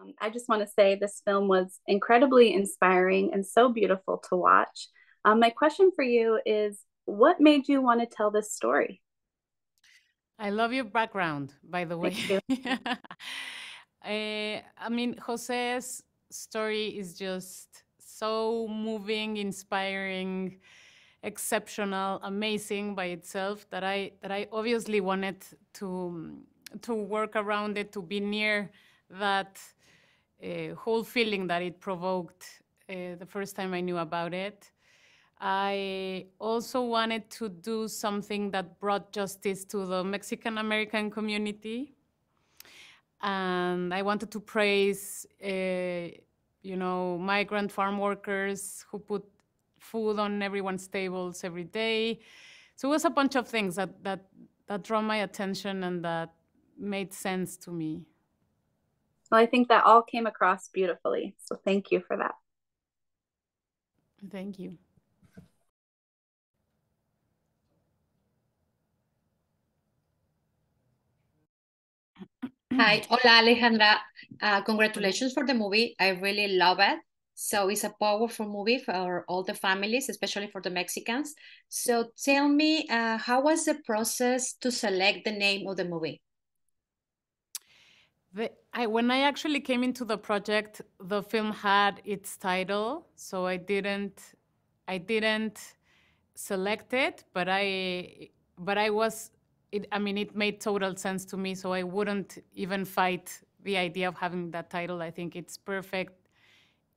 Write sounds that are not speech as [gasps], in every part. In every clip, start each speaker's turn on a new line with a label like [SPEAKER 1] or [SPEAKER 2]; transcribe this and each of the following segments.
[SPEAKER 1] Um, I just want to say this film was incredibly inspiring and so beautiful to watch. Um, my question for you is what made you want to tell this story?
[SPEAKER 2] I love your background, by the way.
[SPEAKER 1] Thank you.
[SPEAKER 2] uh, [laughs] I mean, Jose's story is just so moving, inspiring, exceptional, amazing by itself that I that I obviously wanted to to work around it, to be near that uh, whole feeling that it provoked uh, the first time I knew about it. I also wanted to do something that brought justice to the Mexican American community. And I wanted to praise, uh, you know, migrant farm workers who put food on everyone's tables every day. So it was a bunch of things that, that, that drew my attention and that made sense to me.
[SPEAKER 1] Well, I think that all came across beautifully. So thank you for that.
[SPEAKER 2] Thank you.
[SPEAKER 3] Hi, hola Alejandra. Uh, congratulations for the movie. I really love it. So it's a powerful movie for all the families, especially for the Mexicans. So tell me, uh, how was the process to select the name of the movie?
[SPEAKER 2] The, I, when I actually came into the project, the film had its title, so I didn't, I didn't select it, but I, but I was it, I mean, it made total sense to me, so I wouldn't even fight the idea of having that title. I think it's perfect.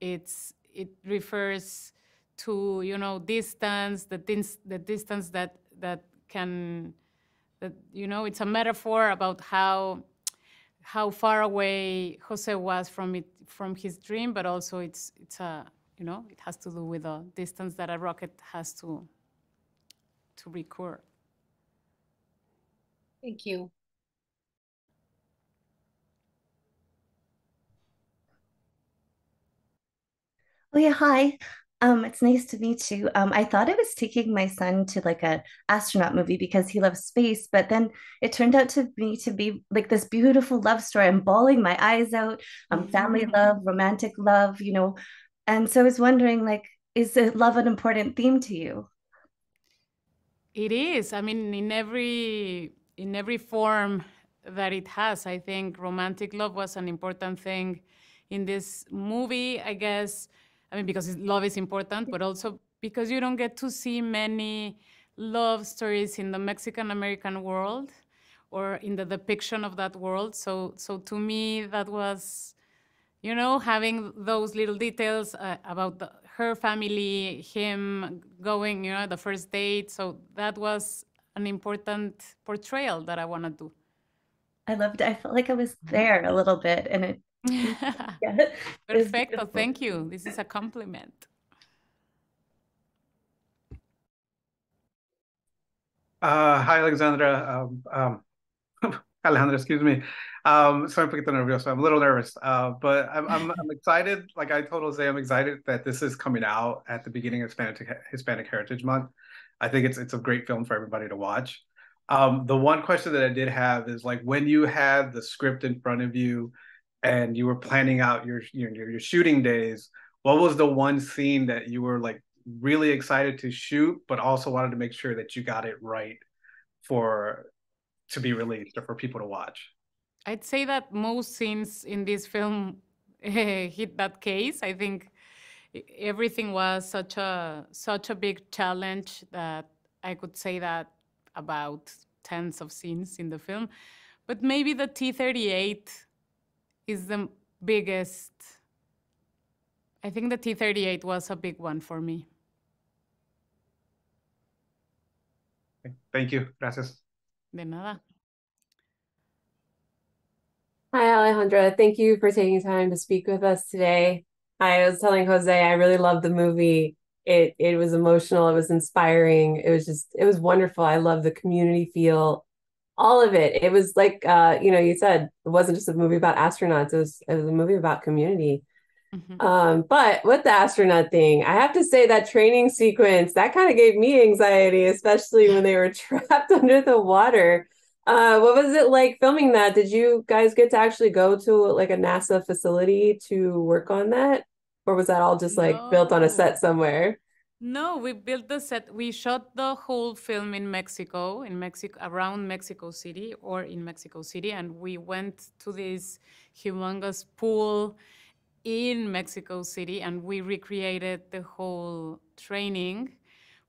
[SPEAKER 2] It's it refers to you know distance, the dis- the distance that that can that you know it's a metaphor about how how far away Jose was from it from his dream, but also it's it's a you know it has to do with the distance that a rocket has to to record.
[SPEAKER 3] Thank you.
[SPEAKER 4] Oh yeah, hi. Um, it's nice to meet you. Um, I thought I was taking my son to like a astronaut movie because he loves space, but then it turned out to me to be like this beautiful love story. I'm bawling my eyes out. Um, family
[SPEAKER 2] Mhm.
[SPEAKER 4] love, romantic love, you know. And so I was wondering, like, is love an important theme to you?
[SPEAKER 2] It is. I mean, in every in every form that it has, I think romantic love was an important thing in this movie. I guess. I mean, because love is important, but also because you don't get to see many love stories in the Mexican American world or in the depiction of that world. So, so to me, that was, you know, having those little details uh, about the, her family, him going, you know, the first date. So that was an important portrayal that I want to do.
[SPEAKER 4] I loved it. I felt like I was there a little bit, and it [laughs] yeah, [laughs]
[SPEAKER 2] Perfecto. Thank you. This is a compliment.
[SPEAKER 5] Uh, hi, Alexandra. Um, um, [laughs] Alejandra, excuse me. Um, soy un poquito nervioso. I'm a little nervous, uh, but I'm, I'm, I'm excited. Like I told Jose, I'm excited that this is coming out at the beginning of Hispanic, Hispanic Heritage Month. I think it's it's a great film for everybody to watch. Um, the one question that I did have is like when you had the script in front of you and you were planning out your your, your shooting days, what was the one scene that you were like really excited to shoot, but also wanted to make sure that you got it right for to be released or for people to watch?
[SPEAKER 2] I'd say that most scenes in this film [laughs] hit that case. I think everything was such a such a big challenge that I could say that about tens of scenes in the film. But maybe the T38 is the biggest. I think the T38 was a big one for me.
[SPEAKER 5] Thank you. Gracias.
[SPEAKER 2] De nada.
[SPEAKER 6] Hi, Alejandra. Thank you for taking time to speak with us today. I was telling Jose I really loved the movie. It it was emotional, it was inspiring, it was just it was wonderful. I love the community feel, all of it. It was like uh, you know, you said it wasn't just a movie about astronauts, it was it was a movie about community.
[SPEAKER 2] Mhm.
[SPEAKER 6] Um, but with the astronaut thing, I have to say that training sequence that kind of gave me anxiety, especially when they were [laughs] trapped under the water. Uh, what was it like filming that? Did you guys get to actually go to like a NASA facility to work on that? Or was that all just like no. built on a set somewhere?
[SPEAKER 2] No, we built the set. We shot the whole film in Mexico, in Mexico, around Mexico City or in Mexico City. And we went to this humongous pool in Mexico City and we recreated the whole training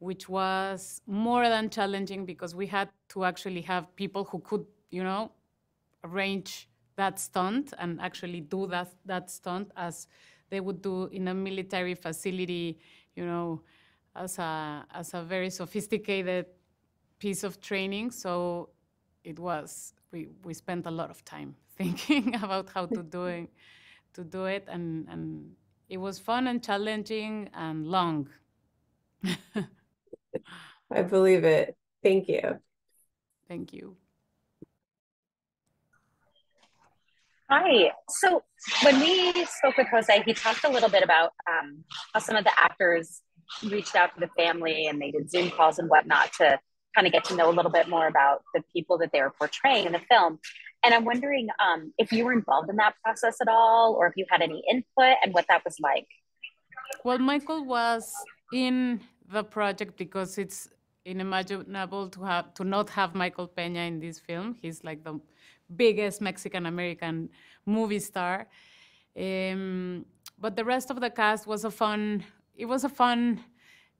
[SPEAKER 2] which was more than challenging because we had to actually have people who could, you know, arrange that stunt and actually do that that stunt as they would do in a military facility, you know, as a as a very sophisticated piece of training. So it was we we spent a lot of time [laughs] thinking about how to do it to do it and and it was fun and challenging and long. [laughs]
[SPEAKER 6] I believe it. Thank you.
[SPEAKER 2] Thank you.
[SPEAKER 7] Hi. So when we spoke with Jose, he talked a little bit about um, how some of the actors reached out to the family and they did Zoom calls and whatnot to kind of get to know a little bit more about the people that they were portraying in the film. And I'm wondering um, if you were involved in that process at all, or if you had any input and what that was like.
[SPEAKER 2] Well, Michael was in the project because it's unimaginable to have to not have Michael Peña in this film. He's like the biggest Mexican American movie star. Um, but the rest of the cast was a fun. It was a fun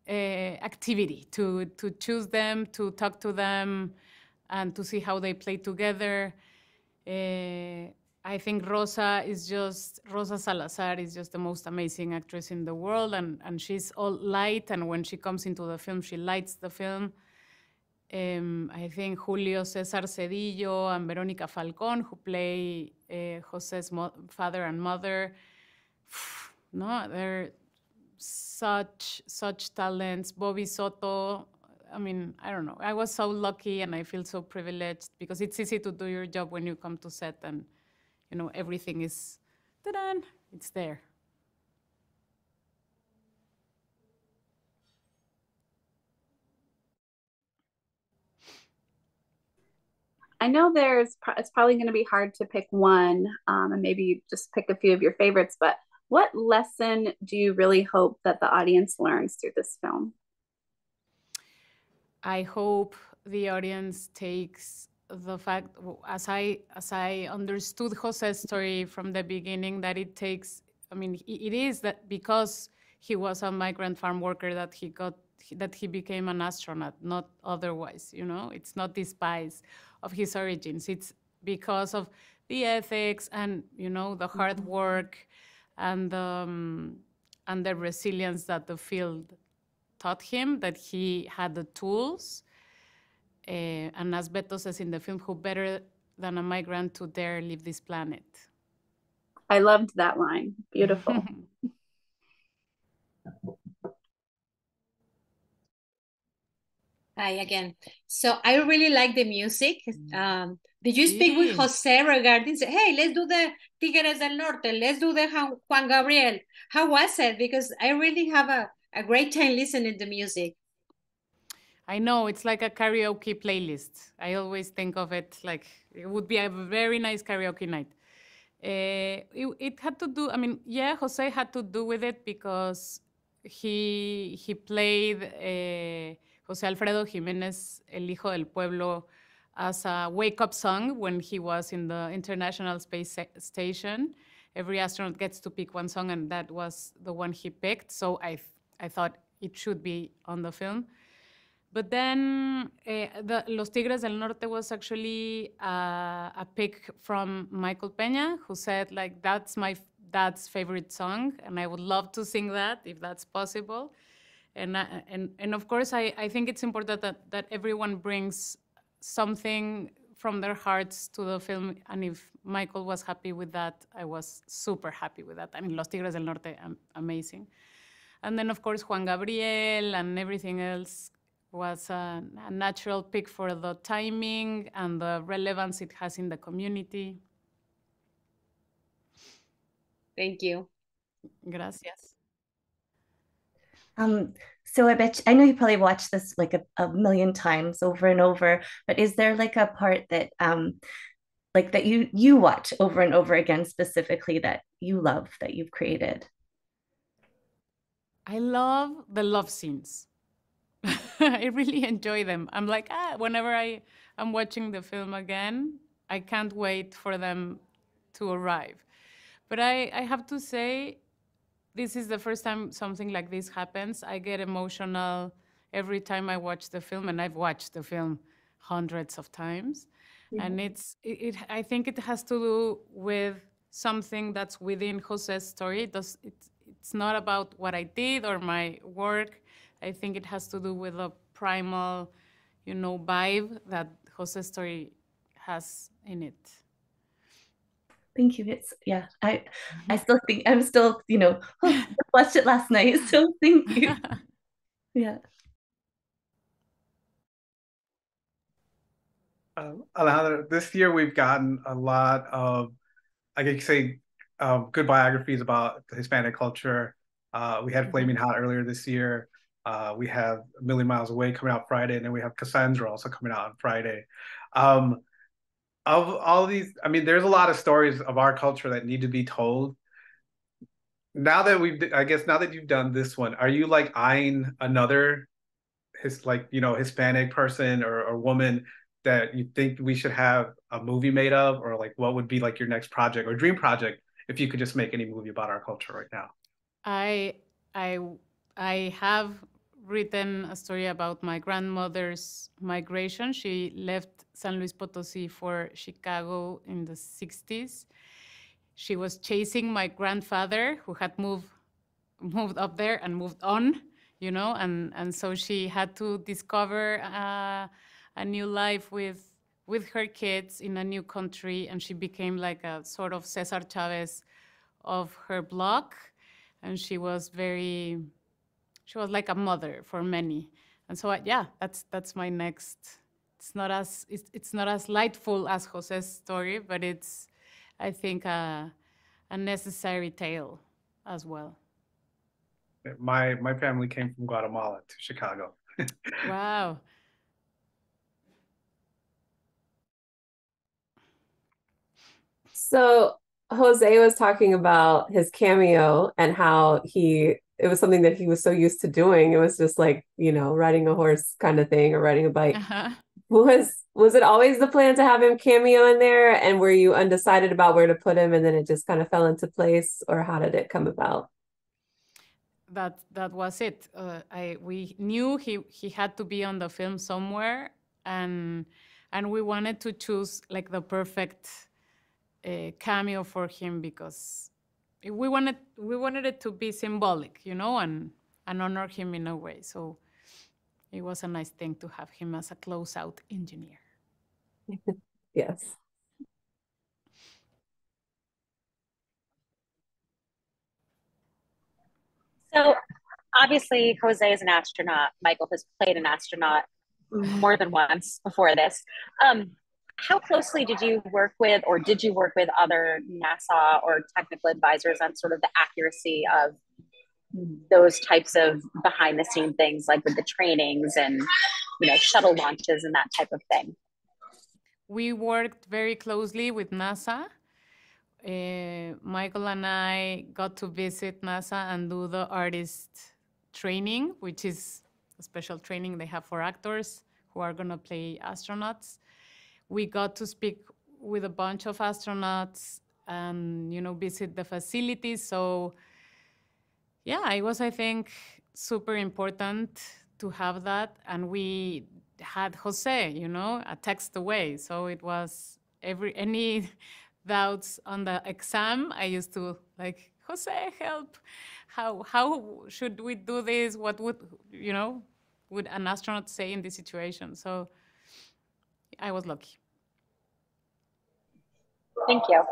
[SPEAKER 2] uh, activity to to choose them, to talk to them, and to see how they play together. Uh, I think Rosa is just Rosa Salazar is just the most amazing actress in the world, and and she's all light. And when she comes into the film, she lights the film. Um, I think Julio Cesar Cedillo and Veronica Falcon, who play uh, Jose's father and mother, [sighs] no, they're such such talents. Bobby Soto, I mean, I don't know. I was so lucky, and I feel so privileged because it's easy to do your job when you come to set and you know, everything is, ta-da, it's there.
[SPEAKER 1] I know there's it's probably going to be hard to pick one, um, and maybe just pick a few of your favorites. But what lesson do you really hope that the audience learns through this film?
[SPEAKER 2] I hope the audience takes the fact as i as i understood jose's story from the beginning that it takes i mean it is that because he was a migrant farm worker that he got that he became an astronaut not otherwise you know it's not despite of his origins it's because of the ethics and you know the hard mm-hmm. work and um, and the resilience that the field taught him that he had the tools uh, and as Beto says in the film, who better than a migrant to dare leave this planet?
[SPEAKER 1] I loved that line. Beautiful. [laughs]
[SPEAKER 3] Hi again. So I really like the music. Um, did you speak with Jose regarding, hey, let's do the Tigres del Norte, let's do the Juan Gabriel. How was it? Because I really have a, a great time listening to music.
[SPEAKER 2] I know it's like a karaoke playlist. I always think of it like it would be a very nice karaoke night. Uh, it, it, had to do. I mean, yeah, Jose had to do with it because he he played uh, Jose Alfredo Jimenez, El Hijo del Pueblo, as a wake up song when he was in the International Space Station. Every astronaut gets to pick one song, and that was the one he picked. So I I thought it should be on the film. But then uh, the Los Tigres del Norte was actually uh, a pick from Michael Peña, who said like that's my dad's favorite song, and I would love to sing that if that's possible. And uh, and and of course, I, I think it's important that that everyone brings something from their hearts to the film. And if Michael was happy with that, I was super happy with that. I mean, Los Tigres del Norte, amazing. And then, of course, Juan Gabriel and everything else was a, a, natural pick for the timing and the relevance it has in the community.
[SPEAKER 3] Thank you.
[SPEAKER 2] Gracias.
[SPEAKER 4] Um, so I bet you, I know you probably watched this like a, a million times over and over, but is there like a part that um like that you you watch over and over again specifically that you love that you've created?
[SPEAKER 2] I love the love scenes. [laughs] I really enjoy them. I'm like, ah, whenever I am watching the film again, I can't wait for them to arrive. But I, I have to say, this is the first time something like this happens. I get emotional every time I watch the film, and I've watched the film hundreds of times. Mm-hmm. And it's it, it, I think it has to do with something that's within Jose's story. It does it, it's not about what I did or my work. I think it has to do with a primal, you know, vibe that Jose's story has in it.
[SPEAKER 4] Thank you. It's yeah. I I mm-hmm. still think I'm still you know [gasps] oh, watched it last night. [laughs] So thank you. [laughs] yeah.
[SPEAKER 5] Um, Alejandra, this year we've gotten a lot of, I could say, um, good biographies about the Hispanic culture. Uh, we had mm-hmm. Flamin' Hot earlier this year. Uh, we have A Million Miles Away coming out Friday, and then we have Cassandro also coming out on Friday. Um, of all these, I mean, there's a lot of stories of our culture that need to be told. Now that we've, I guess, now that you've done this one, are you like eyeing another, his like you know Hispanic person or, or woman that you think we should have a movie made of, or like what would be like your next project or dream project if you could just make any movie about our culture right now?
[SPEAKER 2] I I I have written a story about my grandmother's migration. She left San Luis Potosi for Chicago in the 60s. She was chasing my grandfather who had moved moved up there and moved on, you know, and and so she had to discover uh, a new life with with her kids in a new country, and she became like a sort of Cesar Chavez of her block, and she was very she was like a mother for many. And so, I, yeah, that's that's my next. It's not as it's, it's not as lightful as Jose's story, but it's, I think, a, a necessary tale as well.
[SPEAKER 5] My my family came from Guatemala to Chicago. [laughs]
[SPEAKER 2] wow.
[SPEAKER 6] So Jose was talking about his cameo and how he it was something that he was so used to doing. It was just like, you know, riding a horse kind of thing or riding a bike. Uh-huh. Was was it always the plan to have him cameo in there? And were you undecided about where to put him and then it just kind of fell into place? Or how did it come about?
[SPEAKER 2] That that was it. Uh, I we knew he he had to be on the film somewhere and and we wanted to choose like the perfect uh, cameo for him because we wanted we wanted it to be symbolic, you know, and and honor him in a way. So it was a nice thing to have him as a closeout engineer. [laughs]
[SPEAKER 6] yes.
[SPEAKER 7] So obviously Jose is an astronaut. Michael has played an astronaut more than once before this. Um, how closely did you work with, or did you work with other NASA or technical advisors on sort of the accuracy of those types of behind the scene things, like with the trainings and you know shuttle launches and that type of thing?
[SPEAKER 2] We worked very closely with NASA. Uh, Michael and I got to visit NASA and do the artist training, which is a special training they have for actors who are going to play astronauts we got to speak with a bunch of astronauts and you know visit the facilities so yeah it was i think super important to have that and we had jose you know a text away so it was every any [laughs] doubts on the exam i used to like jose help how how should we do this what would you know would an astronaut say in this situation so I was lucky.
[SPEAKER 7] Thank you.